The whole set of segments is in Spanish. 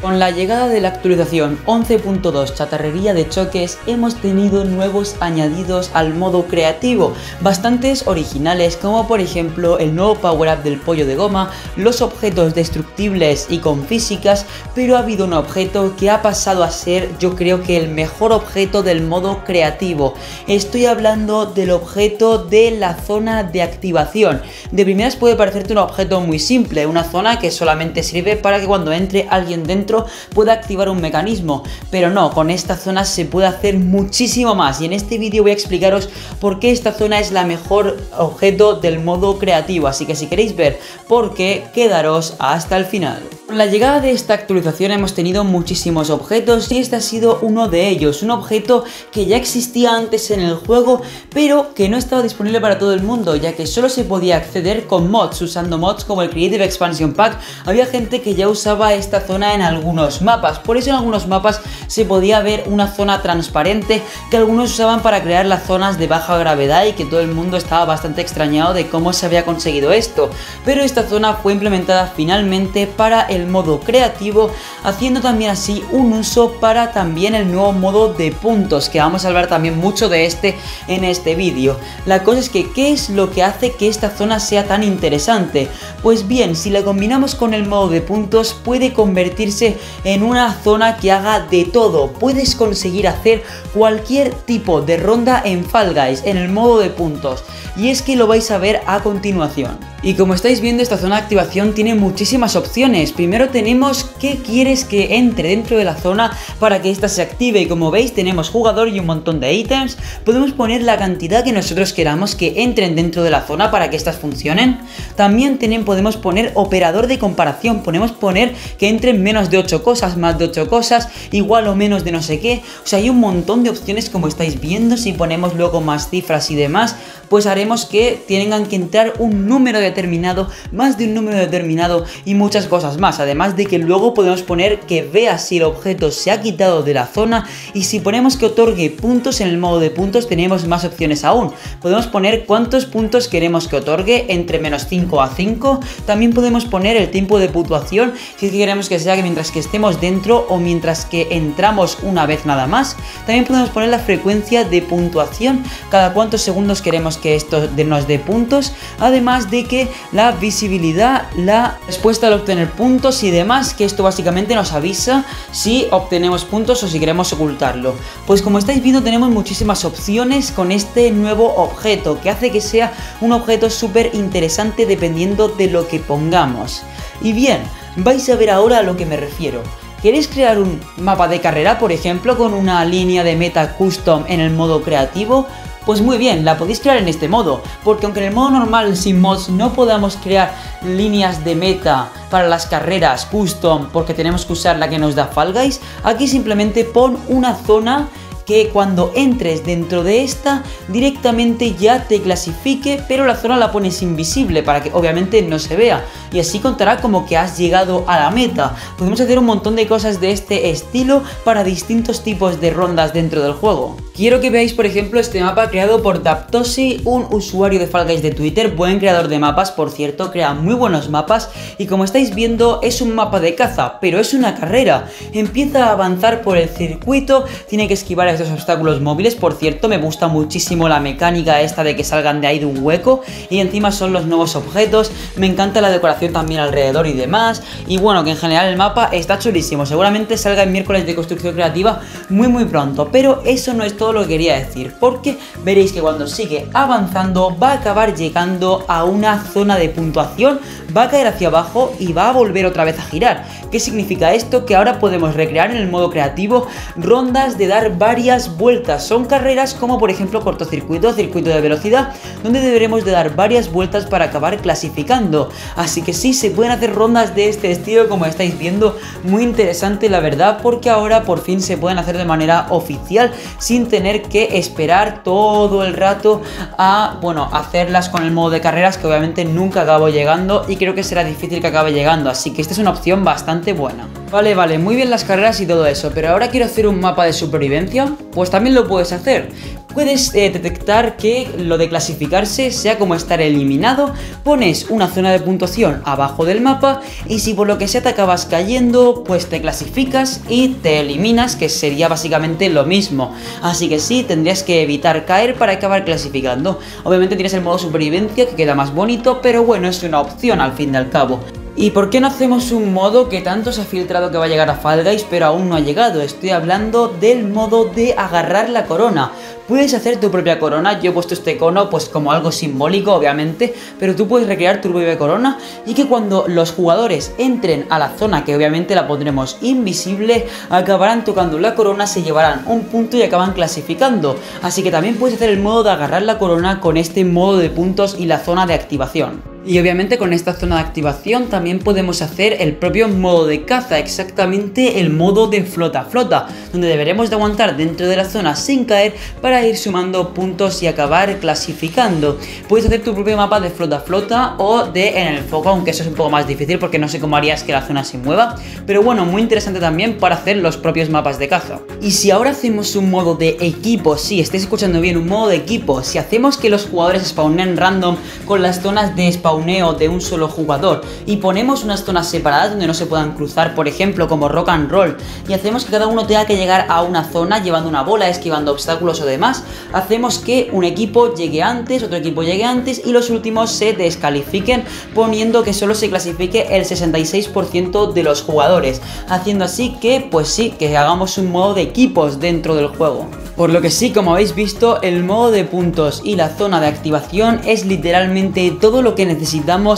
Con la llegada de la actualización 11.2 chatarrería de choques hemos tenido nuevos añadidos al modo creativo, bastantes originales como por ejemplo el nuevo power up del pollo de goma, los objetos destructibles y con físicas, pero ha habido un objeto que ha pasado a ser yo creo que el mejor objeto del modo creativo. Estoy hablando del objeto de la zona de activación. De primeras puede parecerte un objeto muy simple, una zona que solamente sirve para que cuando entre alguien dentro pueda activar un mecanismo, pero no, con esta zona se puede hacer muchísimo más. Y en este vídeo voy a explicaros por qué esta zona es la mejor objeto del modo creativo, así que si queréis ver por qué, quedaros hasta el final. Con la llegada de esta actualización hemos tenido muchísimos objetos y este ha sido uno de ellos, un objeto que ya existía antes en el juego pero que no estaba disponible para todo el mundo ya que solo se podía acceder con mods, usando mods como el Creative Expansion Pack, había gente que ya usaba esta zona en algunos mapas, por eso en algunos mapas se podía ver una zona transparente que algunos usaban para crear las zonas de baja gravedad y que todo el mundo estaba bastante extrañado de cómo se había conseguido esto, pero esta zona fue implementada finalmente para el modo creativo, haciendo también así un uso para también el nuevo modo de puntos, que vamos a hablar también mucho de este en este vídeo. La cosa es que, ¿qué es lo que hace que esta zona sea tan interesante? Pues bien, si la combinamos con el modo de puntos, puede convertirse en una zona que haga de todo. Puedes conseguir hacer cualquier tipo de ronda en Fall Guys, en el modo de puntos. Y es que lo vais a ver a continuación. Y como estáis viendo esta zona de activación tiene muchísimas opciones. Primero tenemos qué quieres que entre dentro de la zona para que ésta se active y como veis tenemos jugador y un montón de ítems. Podemos poner la cantidad que nosotros queramos que entren dentro de la zona para que estas funcionen. También tenemos, podemos poner operador de comparación. Podemos poner que entren menos de 8 cosas, más de 8 cosas, igual o menos de no sé qué. O sea, hay un montón de opciones como estáis viendo. Si ponemos luego más cifras y demás, pues haremos que tengan que entrar un número de determinado, más de un número determinado y muchas cosas más. Además de que luego podemos poner que vea si el objeto se ha quitado de la zona y si ponemos que otorgue puntos en el modo de puntos tenemos más opciones aún. Podemos poner cuántos puntos queremos que otorgue entre menos 5 a 5. También podemos poner el tiempo de puntuación si queremos que sea que mientras que estemos dentro o mientras que entramos una vez nada más. También podemos poner la frecuencia de puntuación, cada cuántos segundos queremos que esto nos dé puntos. Además de que la visibilidad, la respuesta al obtener puntos y demás, que esto básicamente nos avisa si obtenemos puntos o si queremos ocultarlo. Pues como estáis viendo tenemos muchísimas opciones con este nuevo objeto, que hace que sea un objeto súper interesante dependiendo de lo que pongamos. Y bien, vais a ver ahora a lo que me refiero. ¿Queréis crear un mapa de carrera, por ejemplo, con una línea de meta custom en el modo creativo? Pues muy bien, la podéis crear en este modo, porque aunque en el modo normal sin mods no podamos crear líneas de meta para las carreras custom porque tenemos que usar la que nos da Fall Guys, aquí simplemente pon una zona que cuando entres dentro de esta directamente ya te clasifique, pero la zona la pones invisible para que obviamente no se vea y así contará como que has llegado a la meta. Podemos hacer un montón de cosas de este estilo para distintos tipos de rondas dentro del juego. Quiero que veáis por ejemplo este mapa creado por Daptosi, un usuario de Fall Guys de Twitter, buen creador de mapas por cierto, crea muy buenos mapas y como estáis viendo es un mapa de caza, pero es una carrera. Empieza a avanzar por el circuito, tiene que esquivar estos obstáculos móviles, por cierto me gusta muchísimo la mecánica esta de que salgan de ahí de un hueco y encima son los nuevos objetos, me encanta la decoración también alrededor y demás y bueno que en general el mapa está chulísimo, seguramente salga el miércoles de construcción creativa muy muy pronto, pero eso no es todo lo que quería decir, porque veréis que cuando sigue avanzando va a acabar llegando a una zona de puntuación, va a caer hacia abajo y va a volver otra vez a girar. ¿Qué significa esto? Que ahora podemos recrear en el modo creativo rondas de dar varias vueltas. Son carreras como por ejemplo cortocircuito, circuito de velocidad, donde deberemos de dar varias vueltas para acabar clasificando. Así que sí, se pueden hacer rondas de este estilo como estáis viendo, muy interesante la verdad, porque ahora por fin se pueden hacer de manera oficial sin tener que esperar todo el rato a, bueno, hacerlas con el modo de carreras que obviamente nunca acabo llegando y creo que será difícil que acabe llegando. Así que esta es una opción bastante buena. Vale, vale, muy bien las carreras y todo eso, pero ahora quiero hacer un mapa de supervivencia, pues también lo puedes hacer. Puedes eh, detectar que lo de clasificarse sea como estar eliminado, pones una zona de puntuación abajo del mapa y si por lo que sea te acabas cayendo, pues te clasificas y te eliminas, que sería básicamente lo mismo. Así que sí, tendrías que evitar caer para acabar clasificando. Obviamente tienes el modo supervivencia que queda más bonito, pero bueno, es una opción al fin y al cabo. ¿Y por qué no hacemos un modo que tanto se ha filtrado que va a llegar a Fall Guys pero aún no ha llegado? Estoy hablando del modo de agarrar la corona. Puedes hacer tu propia corona, yo he puesto este cono pues como algo simbólico obviamente, pero tú puedes recrear tu propia corona y que cuando los jugadores entren a la zona, que obviamente la pondremos invisible, acabarán tocando la corona, se llevarán un punto y acaban clasificando. Así que también puedes hacer el modo de agarrar la corona con este modo de puntos y la zona de activación. Y obviamente con esta zona de activación también podemos hacer el propio modo de caza, exactamente el modo de flota flota, donde deberemos de aguantar dentro de la zona sin caer para ir sumando puntos y acabar clasificando. Puedes hacer tu propio mapa de flota flota o de en el foco, aunque eso es un poco más difícil porque no sé cómo harías que la zona se mueva, pero bueno, muy interesante también para hacer los propios mapas de caza. Y si ahora hacemos un modo de equipo, si estáis escuchando bien, un modo de equipo, si hacemos que los jugadores spawnen random con las zonas de spawn de un solo jugador y ponemos unas zonas separadas donde no se puedan cruzar, por ejemplo, como rock and roll, y hacemos que cada uno tenga que llegar a una zona llevando una bola, esquivando obstáculos o demás, hacemos que un equipo llegue antes, otro equipo llegue antes y los últimos se descalifiquen poniendo que solo se clasifique el 66% de los jugadores, haciendo así que, pues sí, que hagamos un modo de equipos dentro del juego. Por lo que sí, como habéis visto, el modo de puntos y la zona de activación es literalmente todo lo que necesitamos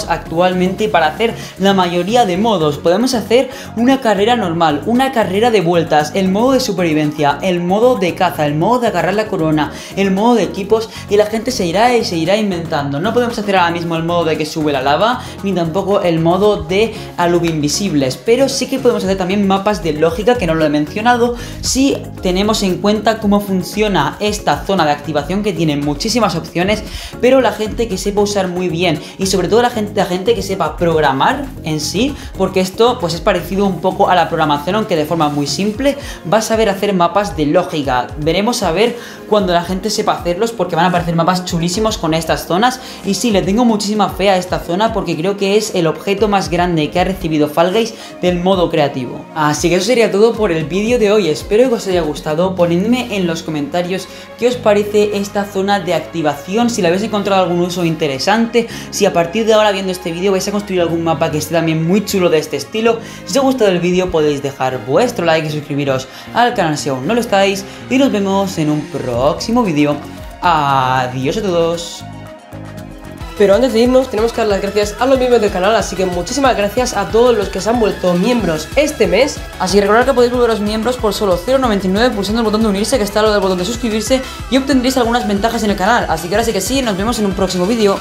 actualmente para hacer la mayoría de modos. Podemos hacer una carrera normal, una carrera de vueltas, el modo de supervivencia, el modo de caza, el modo de agarrar la corona, el modo de equipos y la gente se irá y se irá inventando. No podemos hacer ahora mismo el modo de que sube la lava, ni tampoco el modo de alub invisibles, pero sí que podemos hacer también mapas de lógica que no lo he mencionado si tenemos en cuenta cómo funciona esta zona de activación que tiene muchísimas opciones, pero la gente que sepa usar muy bien y sobre todo la gente, la gente que sepa programar en sí, porque esto pues es parecido un poco a la programación, aunque de forma muy simple, va a saber hacer mapas de lógica. Veremos a ver cuando la gente sepa hacerlos porque van a aparecer mapas chulísimos con estas zonas y sí, le tengo muchísima fe a esta zona porque creo que es el objeto más grande que ha recibido Fall del modo creativo. Así que eso sería todo por el vídeo de hoy, espero que os haya gustado, ponedme en los comentarios qué os parece esta zona de activación, si la habéis encontrado algún uso interesante, si a partir de ahora viendo este vídeo vais a construir algún mapa que esté también muy chulo de este estilo. Si os ha gustado el vídeo podéis dejar vuestro like y suscribiros al canal si aún no lo estáis y nos vemos en un próximo vídeo. Adiós a todos. Pero antes de irnos tenemos que dar las gracias a los miembros del canal, así que muchísimas gracias a todos los que se han vuelto miembros este mes. Así que recordad que podéis volveros miembros por solo 0,99 pulsando el botón de unirse que está al lado del botón de suscribirse y obtendréis algunas ventajas en el canal. Así que ahora sí que sí, nos vemos en un próximo vídeo.